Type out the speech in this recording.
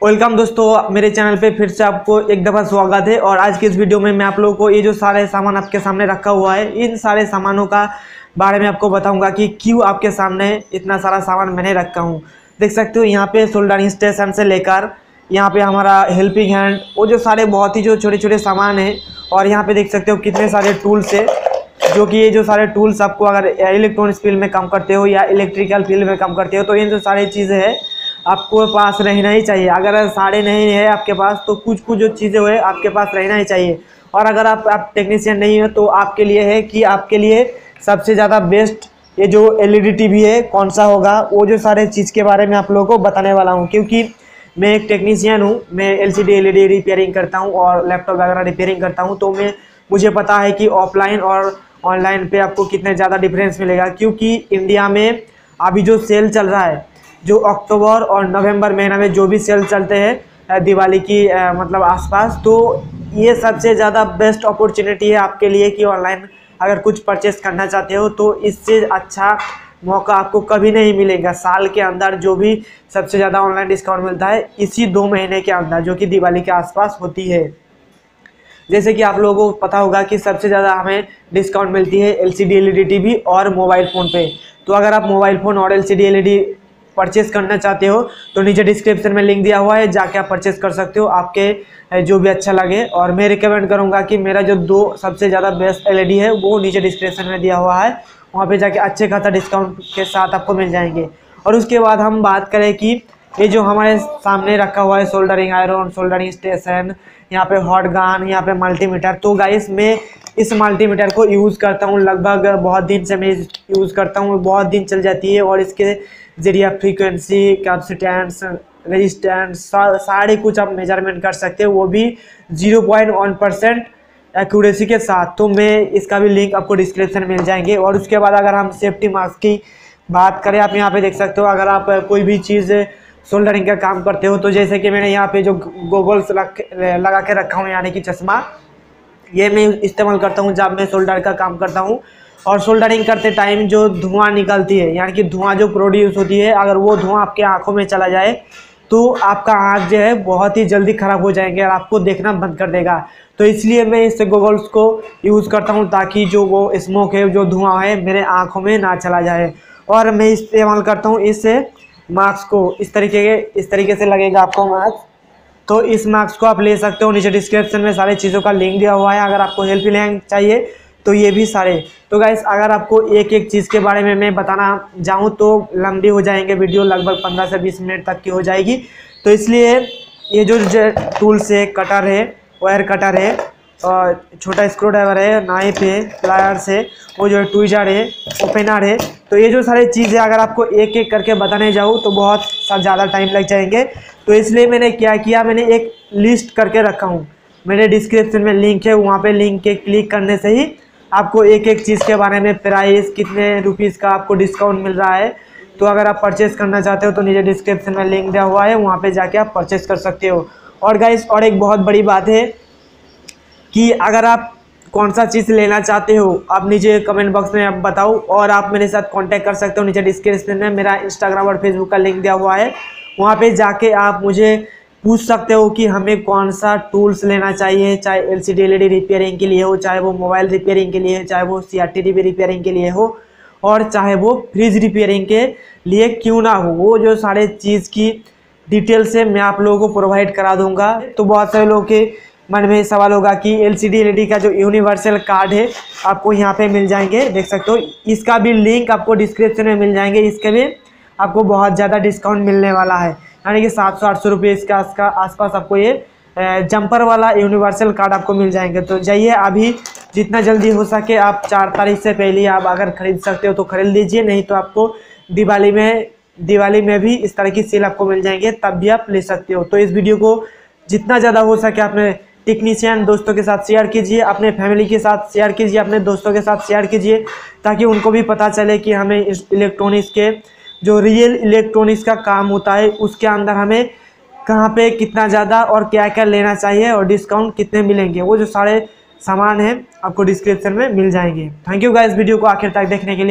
Welcome दोस्तों, मेरे channel पे फिर से आपको एक दफ़ा स्वागत है और आज की इस वीडियो में मैं आप लोगों को ये जो सारे सामान आपके सामने रखा हुआ है, इन सारे सामानों का बारे में आपको बताऊँगा कि क्यों आपके सामने इतना सारा सामान मैंने रखा हूँ। देख सकते हो यहाँ पे सोल्डरिंग स्टेशन से लेकर यहाँ पे हमारा हेल्पिंग हैंड वो जो सारे बहुत ही जो छोटे छोटे सामान हैं और यहाँ पे देख सकते हो कितने सारे टूल्स है, जो कि ये जो सारे टूल्स आपको अगर इलेक्ट्रॉनिक्स फ़ील्ड में काम करते हो या इलेक्ट्रिकल फ़ील्ड में काम करते हो तो ये जो सारी चीज़ें हैं आपको पास रहना ही चाहिए। अगर सारे नहीं है आपके पास तो कुछ कुछ जो चीज़ें हुए आपके पास रहना ही चाहिए। और अगर आप आप टेक्नीशियन नहीं हो तो आपके लिए है कि आपके लिए सबसे ज़्यादा बेस्ट ये जो एलईडी टीवी है, कौन सा होगा, वो जो सारे चीज़ के बारे में आप लोगों को बताने वाला हूँ। क्योंकि मैं एक टेक्नीशियन हूँ, मैं एल सी रिपेयरिंग करता हूँ और लैपटॉप वगैरह रिपेयरिंग करता हूँ तो मैं, मुझे पता है कि ऑफलाइन और ऑनलाइन पे आपको कितने ज़्यादा डिफरेंस मिलेगा। क्योंकि इंडिया में अभी जो सेल चल रहा है जो अक्टूबर और नवंबर महीना में जो भी सेल चलते हैं दिवाली की मतलब आसपास तो ये सबसे ज़्यादा बेस्ट अपॉर्चुनिटी है आपके लिए कि ऑनलाइन अगर कुछ परचेस करना चाहते हो तो इससे अच्छा मौका आपको कभी नहीं मिलेगा। साल के अंदर जो भी सबसे ज़्यादा ऑनलाइन डिस्काउंट मिलता है, इसी दो महीने के अंदर जो कि दिवाली के आसपास होती है। जैसे कि आप लोगों को पता होगा कि सबसे ज़्यादा हमें डिस्काउंट मिलती है L C D L E D T V और मोबाइल फ़ोन पे। तो अगर आप मोबाइल फ़ोन और L C D L E D purchase करना चाहते हो तो नीचे डिस्क्रिप्शन में लिंक दिया हुआ है, जाके आप परचेस कर सकते हो, आपके जो भी अच्छा लगे। और मैं रिकमेंड करूँगा कि मेरा जो दो सबसे ज़्यादा बेस्ट एलईडी है, वो नीचे डिस्क्रिप्शन में दिया हुआ है। वहाँ पर जाके अच्छे खासा डिस्काउंट के साथ आपको मिल जाएँगे। और उसके बाद हम बात करें कि ये जो हमारे सामने रखा हुआ है सोल्डरिंग आयरन सोल्डरिंग स्टेशन यहाँ पे हॉट गन यहाँ पे मल्टीमीटर तो गाइस मैं इस मल्टीमीटर को यूज़ करता हूँ। लगभग बहुत दिन से मैं यूज़ करता हूँ। बहुत दिन चल जाती है और इसके ज़रिए फ्रीक्वेंसी कैपेसिटेंस रेजिस्टेंस सारे कुछ आप मेज़रमेंट कर सकते हो। वो भी zero point one percent accuracy के साथ। तो मैं इसका भी लिंक आपको डिस्क्रिप्शन मिल जाएँगे। और उसके बाद अगर हम सेफ्टी मास्क की बात करें, आप यहाँ पे देख सकते हो, अगर आप कोई भी चीज़ सोल्डरिंग का काम करते हो तो जैसे कि मैंने यहाँ पे जो गोगल्स लगा के रखा हूँ, यानी कि चश्मा। ये मैं इस्तेमाल करता हूँ जब मैं सोल्डर का काम करता हूँ। और सोल्डरिंग करते टाइम जो धुआँ निकलती है, यानी कि धुआँ जो प्रोड्यूस होती है, अगर वो धुआँ आपके आँखों में चला जाए तो आपका आँख जो है बहुत ही जल्दी ख़राब हो जाएँगे और आपको देखना बंद कर देगा। तो इसलिए मैं इस गोगल्स को यूज़ करता हूँ ताकि जो वो स्मोक है, जो धुआँ है, मेरे आँखों में ना चला जाए। और मैं इस्तेमाल करता हूँ इस मास्क को। इस तरीके के, इस तरीके से लगेगा आपको मास्क तो इस मार्क्स को आप ले सकते हो। नीचे डिस्क्रिप्शन में सारी चीज़ों का लिंक दिया हुआ है। अगर आपको हेल्प लेंग चाहिए तो ये भी सारे। तो गाइस अगर आपको एक एक चीज़ के बारे में मैं बताना जाऊँ तो लंबी हो जाएँगे वीडियो, लगभग पंद्रह से बीस मिनट तक की हो जाएगी। तो इसलिए ये जो टूल्स है कटर है वायर कटर है छोटा स्क्रू ड्राइवर है नाइफ है प्लायर्स है, वो जो है ट्विजर है ओपनर है। तो ये जो सारी चीज़ें अगर आपको एक एक करके बताने जाऊँ तो बहुत ज़्यादा टाइम लग जाएँगे। तो इसलिए मैंने क्या किया, मैंने एक लिस्ट करके रखा हूँ। मेरे डिस्क्रिप्शन में लिंक है, वहाँ पे लिंक के क्लिक करने से ही आपको एक एक चीज़ के बारे में प्राइस कितने रुपीज़ का आपको डिस्काउंट मिल रहा है। तो अगर आप परचेस करना चाहते हो तो नीचे डिस्क्रिप्शन में लिंक दिया हुआ है, वहाँ पे जाके आप परचेस कर सकते हो। और गाइस और एक बहुत बड़ी बात है कि अगर आप कौन सा चीज़ लेना चाहते हो, आप नीचे कमेंट बॉक्स में आप बताओ और आप मेरे साथ कांटेक्ट कर सकते हो। नीचे डिस्क्रिप्शन में मेरा इंस्टाग्राम और फेसबुक का लिंक दिया हुआ है। वहाँ पे जाके आप मुझे पूछ सकते हो कि हमें कौन सा टूल्स लेना चाहिए, चाहे एल सी रिपेयरिंग के लिए हो, चाहे वो मोबाइल रिपेयरिंग के लिए हो, चाहे वो सी आर रिपेयरिंग के लिए हो, और चाहे वो फ्रिज रिपेयरिंग के लिए क्यों ना हो। वो जो सारे चीज़ की डिटेल से मैं आप लोगों को प्रोवाइड करा दूँगा। तो बहुत सारे लोगों के मन में सवाल होगा कि एल सी डी का जो यूनिवर्सल कार्ड है, आपको यहाँ पे मिल जाएँगे। देख सकते हो, इसका भी लिंक आपको डिस्क्रिप्शन में मिल जाएँगे। इसके भी आपको बहुत ज़्यादा डिस्काउंट मिलने वाला है। यानी कि सात सौ आठ सौ रुपये इसके आसपास आपको ये जंपर वाला यूनिवर्सल कार्ड आपको मिल जाएँगे। तो जाइए अभी जितना जल्दी हो सके आप चार तारीख से पहले आप अगर ख़रीद सकते हो तो ख़रीद लीजिए, नहीं तो आपको दिवाली में दिवाली में भी इस तरह की सेल आपको मिल जाएँगे, तब भी आप ले सकते हो। तो इस वीडियो को जितना ज़्यादा हो सके आपने टेक्नीशियन दोस्तों के साथ शेयर कीजिए, अपने फैमिली के साथ शेयर कीजिए, अपने दोस्तों के साथ शेयर कीजिए, ताकि उनको भी पता चले कि हमें इस इलेक्ट्रॉनिक्स के जो रियल इलेक्ट्रॉनिक्स का काम होता है, उसके अंदर हमें कहाँ पे कितना ज़्यादा और क्या क्या लेना चाहिए और डिस्काउंट कितने मिलेंगे। वो जो सारे सामान हैं, आपको डिस्क्रिप्शन में मिल जाएँगे। थैंक यू गाइस वीडियो को आखिर तक देखने के लिए।